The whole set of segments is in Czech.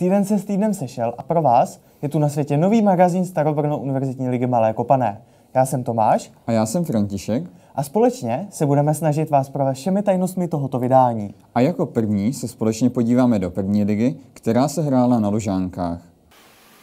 Týden se s týdnem sešel a pro vás je tu na světě nový magazín Starobrno Univerzitní ligy Malé Kopané. Já jsem Tomáš. A já jsem František. A společně se budeme snažit vás provést všemi tajnostmi tohoto vydání. A jako první se společně podíváme do první ligy, která se hrála na Ložánkách.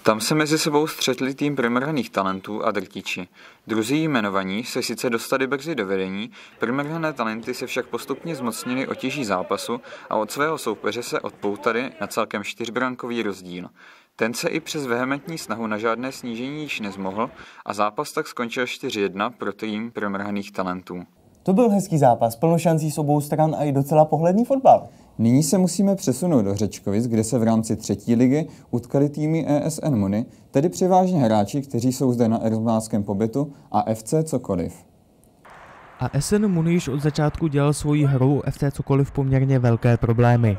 Tam se mezi sebou střetli tým primrhaných talentů a drtiči. Druzí jmenovaní se sice dostali brzy do vedení, primrhané talenty se však postupně zmocnili otěží zápasu a od svého soupeře se odpoutali na celkem čtyřbrankový rozdíl. Ten se i přes vehementní snahu na žádné snížení již nezmohl a zápas tak skončil 4-1 pro tým primrhaných talentů. To byl hezký zápas, plno šancí s obou stran a i docela pohledný fotbal. Nyní se musíme přesunout do Řečkovic, kde se v rámci třetí ligy utkali týmy ESN Mony, tedy převážně hráči, kteří jsou zde na erzmáckém pobytu a FC Cokoliv. A SN Muni již od začátku dělal svoji hru FC Cokoliv poměrně velké problémy.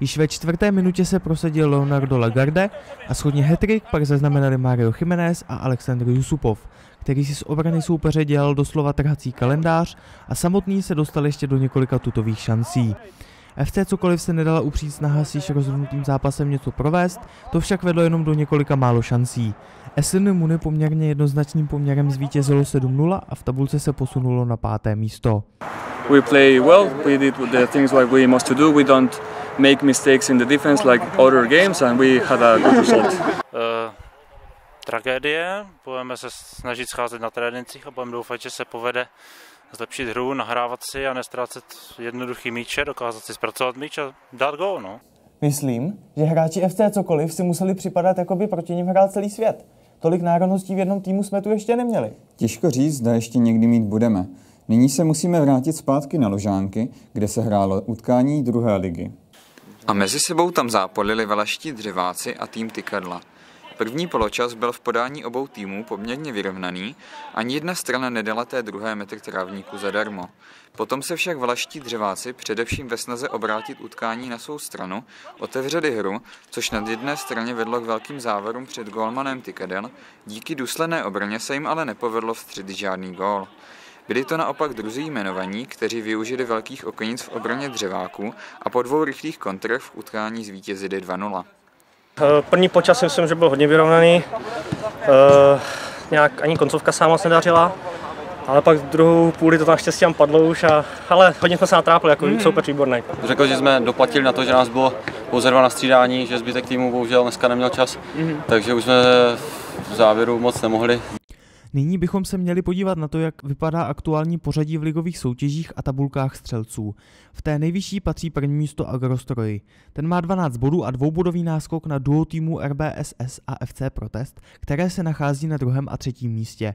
Již ve čtvrté minutě se prosadil Leonardo Lagarde a schodně hetrik pak zaznamenali Mario Jiménez a Aleksandr Jusupov, který si z obrany soupeře dělal doslova trhací kalendář a samotný se dostal ještě do několika tutových šancí. FC cokoliv se nedala upřít snaha s již rozhodnutým zápasem něco provést, to však vedlo jenom do několika málo šancí. SN Muni poměrně jednoznačným poměrem zvítězilo 7-0 a v tabulce se posunulo na páté místo. We play well, we did the things what we must to do, we don't make mistakes in the defense like other games and we had a good result. Uh, tragédie, budeme se snažit scházet na trénincích a budeme doufat, že se povede zlepšit hru, nahrávat si a nestrácet jednoduchý míče, dokázat si zpracovat míč a dát gól. No. Myslím, že hráči FC cokoliv si museli připadat, jako by proti ním hrál celý svět. Tolik národností v jednom týmu jsme tu ještě neměli. Těžko říct, zda ještě někdy mít budeme. Nyní se musíme vrátit zpátky na Ložánky, kde se hrálo utkání druhé ligy. A mezi sebou tam zápolili veleští dřeváci a tým Tykadla. První poločas byl v podání obou týmů poměrně vyrovnaný, ani jedna strana nedala té druhé metr trávníku zadarmo. Potom se však vlaští dřeváci, především ve snaze obrátit utkání na svou stranu, otevřeli hru, což na jedné straně vedlo k velkým závěrům před golmanem Tykadel, díky důsledné obraně se jim ale nepovedlo vstředit žádný gól. Byli to naopak druzí jmenovaní, kteří využili velkých okenic v obraně dřeváků a po dvou rychlých kontrech v utkání zvítězili 2-0. Eh, první počas si myslím, že byl hodně vyrovnaný. Uh, nějak ani koncovka sama se nedařila. Ale pak v druhou půli to naštěstí tam padlo už, a, ale hodně jsme se natrápili, jako mm. soupeř výborný. Řekl, že jsme doplatili na to, že nás bylo pouze dva na střídání, že zbytek týmu bohužel dneska neměl čas, mm. takže už jsme v závěru moc nemohli. Nyní bychom se měli podívat na to, jak vypadá aktuální pořadí v ligových soutěžích a tabulkách střelců. V té nejvyšší patří první místo Agrostroji. Ten má 12 bodů a dvoubodový náskok na duo týmu RBSS a FC Protest, které se nachází na druhém a třetím místě.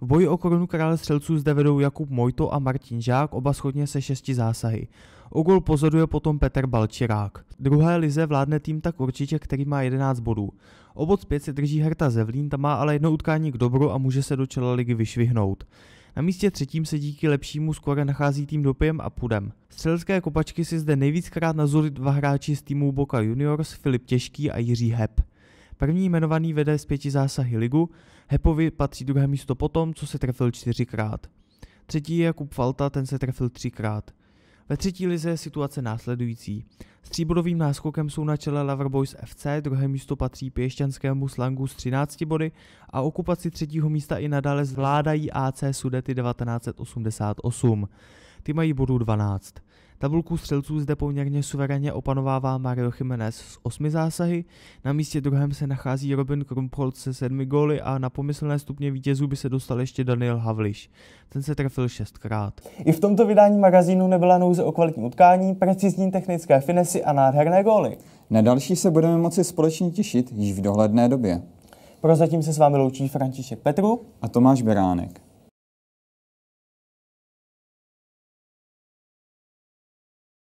V boji o korunu krále střelců zde vedou Jakub Mojto a Martin Žák, oba schodně se šesti zásahy. O gol pozoruje potom Petr Balčirák. Druhé lize vládne tým tak určitě, který má 11 bodů. O bod zpět se drží Herta Zevlín, ta má ale jedno utkání k dobru a může se do čela ligy vyšvihnout. Na místě třetím se díky lepšímu skore nachází tým Dopiem a Pudem. Střelecké kopačky si zde nejvíckrát nazuli dva hráči z týmu Boca Juniors, Filip Těžký a Jiří Hep. První jmenovaný vede z pěti zásahy ligu, Hepovi patří druhé místo potom, co se trefil čtyřikrát. Třetí je Jakub Falta, ten se trefil třikrát. Ve třetí lize je situace následující. S tříbodovým náskokem jsou na čele Loverboys FC, druhé místo patří pěšťanskému slangu s 13 body a okupaci třetího místa i nadále zvládají AC Sudety 1988. Ty mají bodů 12. Tabulku střelců zde poměrně suverénně opanovává Mario Jiménez s osmi zásahy, na místě druhém se nachází Robin Krumpholz se sedmi góly a na pomyslné stupně vítězů by se dostal ještě Daniel Havliš. Ten se trefil šestkrát. I v tomto vydání magazínu nebyla nouze o kvalitní utkání, precizní technické finesy a nádherné góly. Na další se budeme moci společně těšit již v dohledné době. Prozatím se s vámi loučí František Petru a Tomáš Beránek.